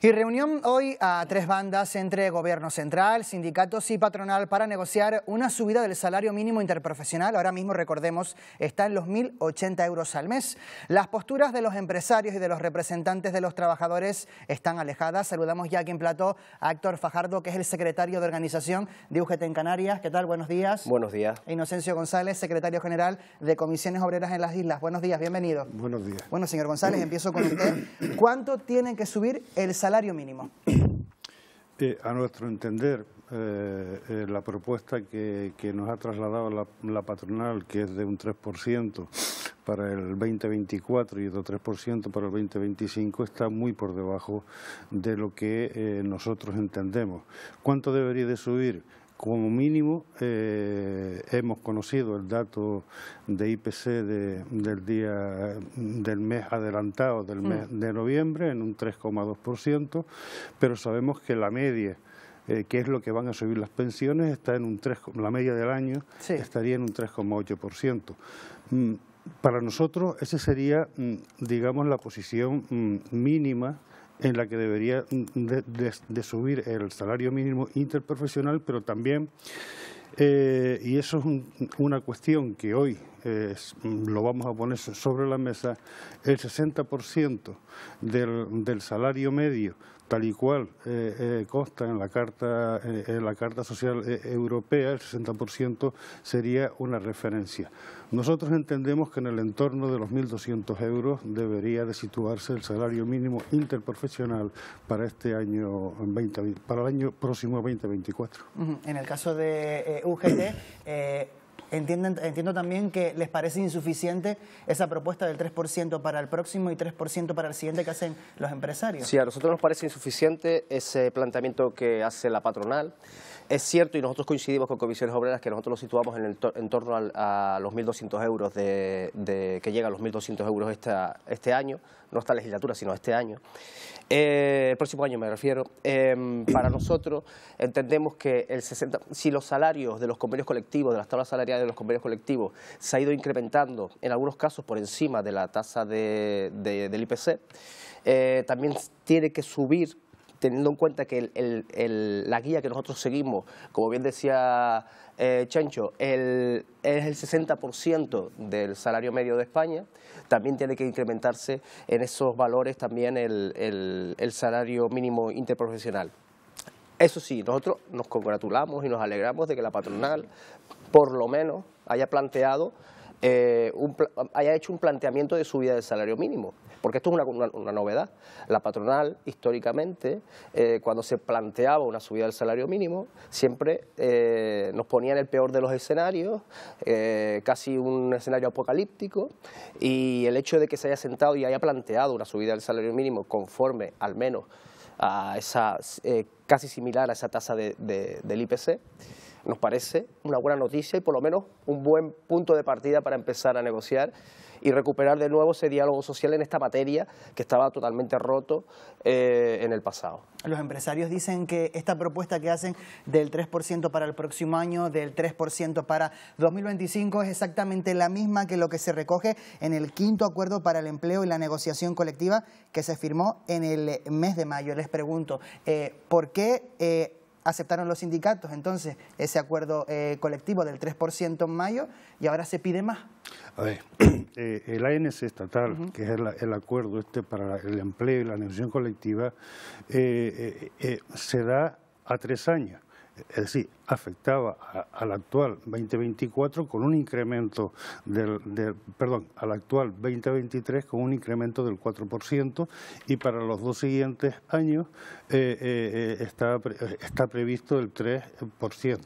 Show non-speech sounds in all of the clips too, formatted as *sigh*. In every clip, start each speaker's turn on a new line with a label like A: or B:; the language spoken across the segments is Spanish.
A: Y reunión hoy a tres bandas entre Gobierno Central, sindicatos y patronal para negociar una subida del salario mínimo interprofesional. Ahora mismo, recordemos, está en los 1.080 euros al mes. Las posturas de los empresarios y de los representantes de los trabajadores están alejadas. Saludamos ya aquí en plató a Héctor Fajardo, que es el secretario de organización de UGT en Canarias. ¿Qué tal? Buenos días.
B: Buenos días.
A: E Inocencio González, secretario general de Comisiones Obreras en las Islas. Buenos días, bienvenido.
C: Buenos días.
A: Bueno, señor González, empiezo con usted. ¿Cuánto tiene que subir el salario salario mínimo?
C: Eh, a nuestro entender, eh, eh, la propuesta que, nos ha trasladado la, patronal, que es de un 3% para el 2024 y otro 3% para el 2025, está muy por debajo de lo que nosotros entendemos. ¿Cuánto debería de subir? Como mínimo, eh, hemos conocido el dato de IPC del día del mes adelantado del mes mm. de noviembre en un 3,2%, pero sabemos que la media eh, que es lo que van a subir las pensiones, está en un 3, la media del año estaría en un 3,8%. Mm, para nosotros, esa sería, mm, digamos, la posición mínima en la que debería de, subir el salario mínimo interprofesional, pero también, eh, y eso es una cuestión que hoy lo vamos a poner sobre la mesa, el 60% del, del salario medio tal y cual eh, eh, consta en la Carta, en la carta Social Europea, el 60% sería una referencia. Nosotros entendemos que en el entorno de los 1.200 euros debería de situarse el salario mínimo interprofesional para este año para el año próximo 2024.
A: En el caso de UGT, entiendo también que les parece insuficiente esa propuesta del 3% para el próximo y 3% para el siguiente que hacen los empresarios.
B: Sí, a nosotros nos parece insuficiente ese planteamiento que hace la patronal. Es cierto, y nosotros coincidimos con comisiones obreras, que nosotros lo situamos en, en torno a los 1.200 euros, de, que llega a los 1.200 euros este año, no esta legislatura, sino este año. Eh, el próximo año me refiero. Em, para nosotros entendemos que el 60, si los salarios de los convenios colectivos, de las tablas salariales de los convenios colectivos, se ha ido incrementando, en algunos casos por encima de la tasa de, del IPC, eh, también tiene que subir teniendo en cuenta que la guía que nosotros seguimos, como bien decía eh, Chancho, es el 60% del salario medio de España, también tiene que incrementarse en esos valores también el, salario mínimo interprofesional. Eso sí, nosotros nos congratulamos y nos alegramos de que la patronal, por lo menos, haya planteado eh, haya hecho un planteamiento de subida del salario mínimo, porque esto es una, novedad. La patronal, históricamente, eh, cuando se planteaba una subida del salario mínimo, siempre eh, nos ponía en el peor de los escenarios, casi un escenario apocalíptico, y el hecho de que se haya sentado y haya planteado una subida del salario mínimo conforme, al menos, a esa casi similar a esa tasa del IPC, nos parece una buena noticia y por lo menos un buen punto de partida para empezar a negociar y recuperar de nuevo ese diálogo social en esta materia que estaba totalmente roto eh, en el pasado.
A: Los empresarios dicen que esta propuesta que hacen del 3% para el próximo año, del 3% para 2025, es exactamente la misma que lo que se recoge en el quinto acuerdo para el empleo y la negociación colectiva que se firmó en el mes de mayo. Les pregunto, eh, ¿por qué eh, aceptaron los sindicatos. Entonces ese acuerdo eh, colectivo del 3% en mayo y ahora se pide más.
C: A ver, *clears throat* eh, el ANC estatal, que es el, acuerdo este para el empleo y la negociación colectiva, eh, se da a tres años es decir, afectaba al actual 2024 con un incremento del, perdón, al actual 2023 con un incremento del 4% y para los dos siguientes años eh, eh, eh, está, está previsto el 3%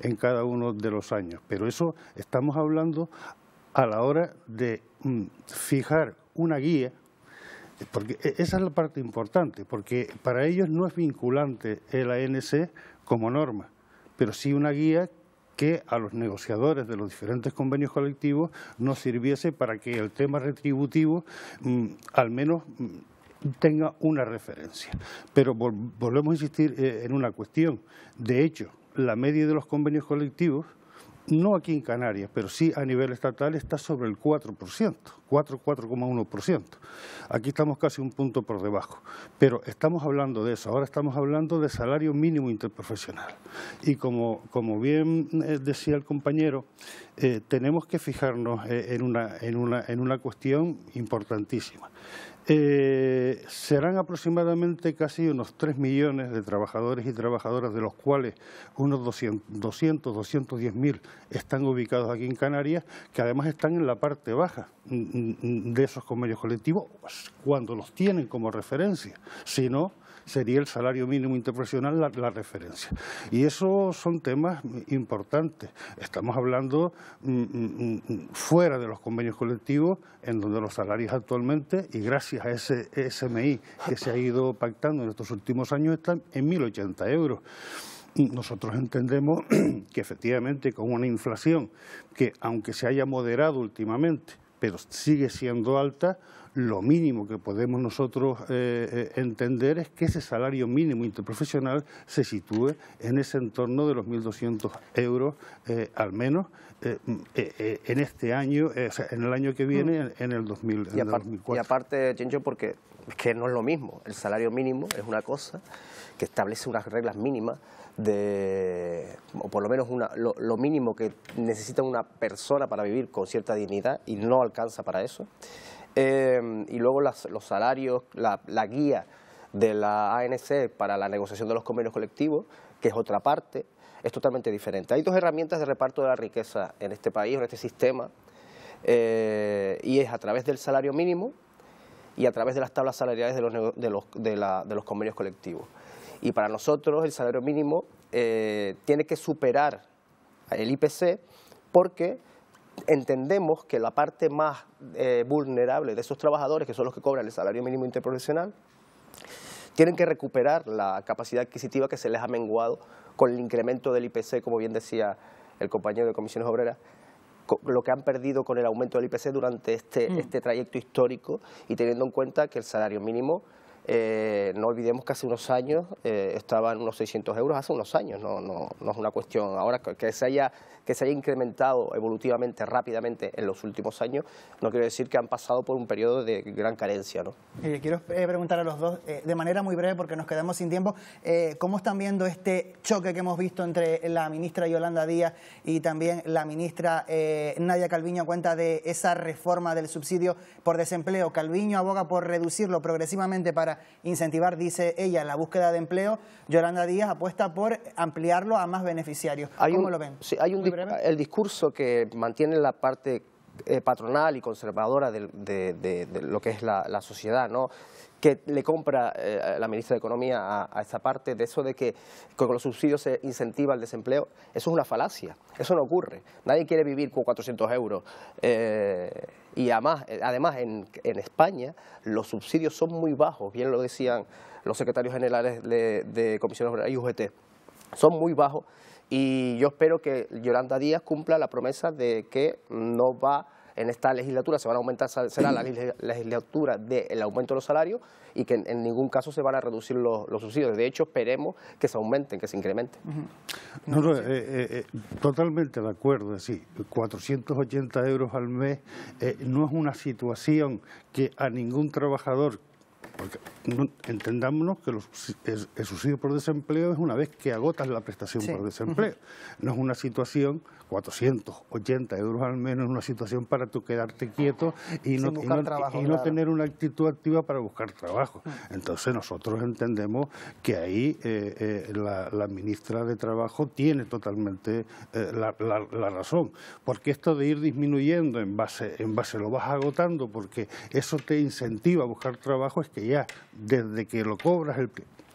C: en cada uno de los años. Pero eso estamos hablando a la hora de mm, fijar una guía porque e, esa es la parte importante, porque para ellos no es vinculante el ANC como norma, pero sí una guía que a los negociadores de los diferentes convenios colectivos nos sirviese para que el tema retributivo mm, al menos mm, tenga una referencia. Pero volvemos a insistir eh, en una cuestión. De hecho, la media de los convenios colectivos no aquí en Canarias, pero sí a nivel estatal está sobre el 4%, 4, 4,1%. Aquí estamos casi un punto por debajo, pero estamos hablando de eso, ahora estamos hablando de salario mínimo interprofesional. Y como, como bien eh, decía el compañero, eh, tenemos que fijarnos eh, en, una, en, una, en una cuestión importantísima. Eh, serán aproximadamente casi unos 3 millones de trabajadores y trabajadoras, de los cuales unos 200, 200 210 mil están ubicados aquí en Canarias, que además están en la parte baja de esos convenios colectivos, cuando los tienen como referencia. Si no, sería el salario mínimo interprofesional la, referencia. Y esos son temas importantes. Estamos hablando mm, mm, mm, fuera de los convenios colectivos, en donde los salarios actualmente, y gracias a ese SMI que se ha ido pactando en estos últimos años, están en 1.080 euros nosotros entendemos *clears throat* que efectivamente con una inflación que, aunque se haya moderado últimamente, pero sigue siendo alta, lo mínimo que podemos nosotros eh, eh, entender es que ese salario mínimo interprofesional se sitúe en ese entorno de los 1.200 euros eh, al menos en este año, o sea, en el año que viene, mm. en, el, 2000, y, aparte, 2004.
B: Y aparte, Chencho, porque que no es lo mismo, el salario mínimo es una cosa que establece unas reglas mínimas de, o por lo menos una, lo, mínimo que necesita una persona para vivir con cierta dignidad y no alcanza para eso. Eh, y luego los salarios, la, guía de la ANC para la negociación de los convenios colectivos, que es otra parte, es totalmente diferente. Hay dos herramientas de reparto de la riqueza en este país, en este sistema, eh, y es a través del salario mínimo y a través de las tablas salariales de los, de de los convenios colectivos. Y para nosotros el salario mínimo eh, tiene que superar el IPC porque entendemos que la parte más eh, vulnerable de esos trabajadores, que son los que cobran el salario mínimo interprofesional, tienen que recuperar la capacidad adquisitiva que se les ha menguado con el incremento del IPC, como bien decía el compañero de Comisiones Obreras, lo que han perdido con el aumento del IPC durante este, mm. este trayecto histórico y teniendo en cuenta que el salario mínimo eh, no olvidemos que hace unos años eh, estaban unos 600 euros, hace unos años, no, no, no es una cuestión ahora que se haya que se haya incrementado evolutivamente rápidamente en los últimos años, no quiere decir que han pasado por un periodo de gran carencia. ¿no?
A: Eh, quiero preguntar a los dos, de manera muy breve, porque nos quedamos sin tiempo, ¿cómo están viendo este choque que hemos visto entre la ministra Yolanda Díaz y también la ministra Nadia Calviño a cuenta de esa reforma del subsidio por desempleo? Calviño aboga por reducirlo progresivamente para incentivar, dice ella, la búsqueda de empleo. Yolanda Díaz apuesta por ampliarlo a más beneficiarios. ¿Cómo lo ven?
B: Sí, hay un el discurso que mantiene la parte eh, patronal y conservadora de, lo que es la, sociedad, ¿no? que le compra eh, la ministra de Economía a, esta parte de eso de que con los subsidios se incentiva el desempleo, eso es una falacia, eso no ocurre. Nadie quiere vivir con 400 euros. Eh, y además, además en, España los subsidios son muy bajos, bien lo decían los secretarios generales de, de Comisión y UGT, son muy bajos y yo espero que Yolanda Díaz cumpla la promesa de que no va en esta legislatura se van a aumentar, será la *clears throat* legislatura del aumento de los salarios y que en, ningún caso se van a reducir los, subsidios. De hecho, esperemos que se aumenten, que se incrementen.
C: No, no, eh, eh, eh, totalmente de acuerdo. Sí, 480 euros al mes no es una situación que a ningún trabajador porque entendámonos que el, subsidio por desempleo es una vez que agotas la prestación por desempleo. No es una situación, 480 euros al menos, es una situación para tú quedarte quieto y no, no, tener una actitud activa para buscar trabajo. Entonces nosotros entendemos que ahí eh, eh, la, ministra de Trabajo tiene totalmente eh, la, la, razón. Porque esto de ir disminuyendo en base, en base lo vas agotando porque eso te incentiva a buscar trabajo es que ya desde que lo cobras el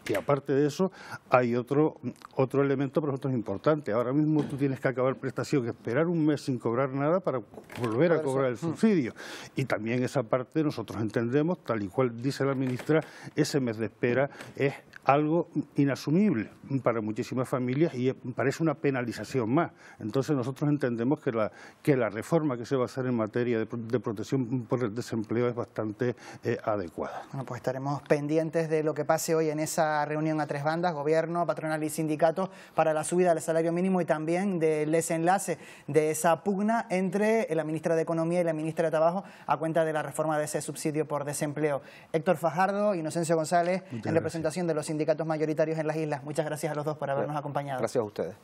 C: y aparte de eso, hay otro, otro elemento para nosotros importante. Ahora mismo tú tienes que acabar prestación, esperar un mes sin cobrar nada para volver a cobrar el subsidio. Y también esa parte nosotros entendemos, tal y cual dice la ministra, ese mes de espera es algo inasumible para muchísimas familias y parece una penalización más. Entonces nosotros entendemos que la, que la reforma que se va a hacer en materia de, protección por el desempleo es bastante eh, adecuada.
A: Bueno, pues estaremos pendientes de lo que pase hoy en esa reunión a tres bandas, gobierno, patronal y sindicatos, para la subida del salario mínimo y también del desenlace de esa pugna entre la ministra de Economía y la ministra de Trabajo a cuenta de la reforma de ese subsidio por desempleo. Héctor Fajardo, Inocencio González, en representación de los sindicatos mayoritarios en las islas. Muchas gracias a los dos por habernos acompañado.
B: Gracias a ustedes.